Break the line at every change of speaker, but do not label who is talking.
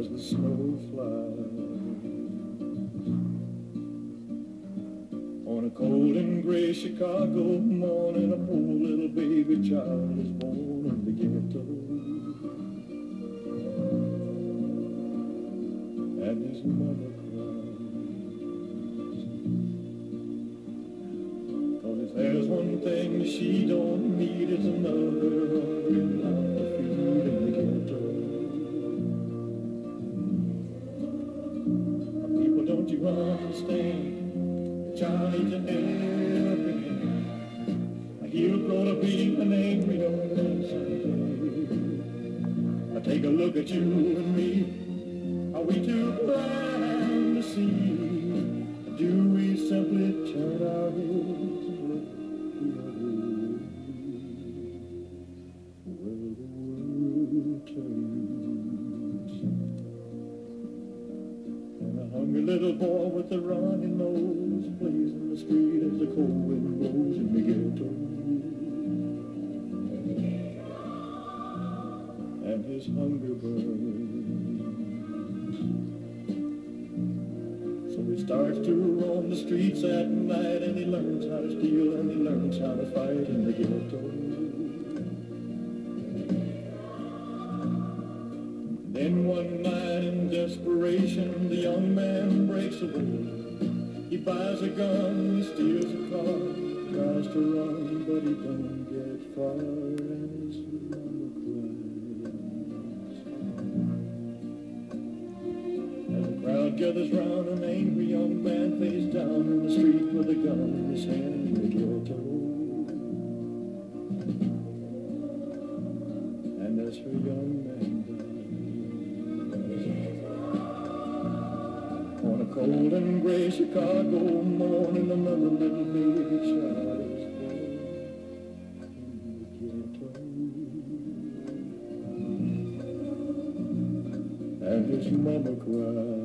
as the snow flies. On a cold and gray Chicago morning, a poor little baby child is born in the ghetto. And his mother cries. Cause if there's one thing she don't need, it's another hungry mouth to feed in the ghetto. Understand? Needs an. He'll grow to be an angry young man someday. I take a look at you and me. Little boy with a runny nose plays in the street as the cold wind blows in the ghetto. And his hunger burns. So he starts to roam the streets at night and he learns how to steal and he learns how to fight in the ghetto. Then one night desperation, the young man breaks away. He buys a gun, he steals a car, tries to run, but he don't get far, and cries. As the crowd gathers round, an angry young man face down in the street with a gun in his hand cold and gray Chicago morning, another little baby child is born in the ghetto. And his mama cries.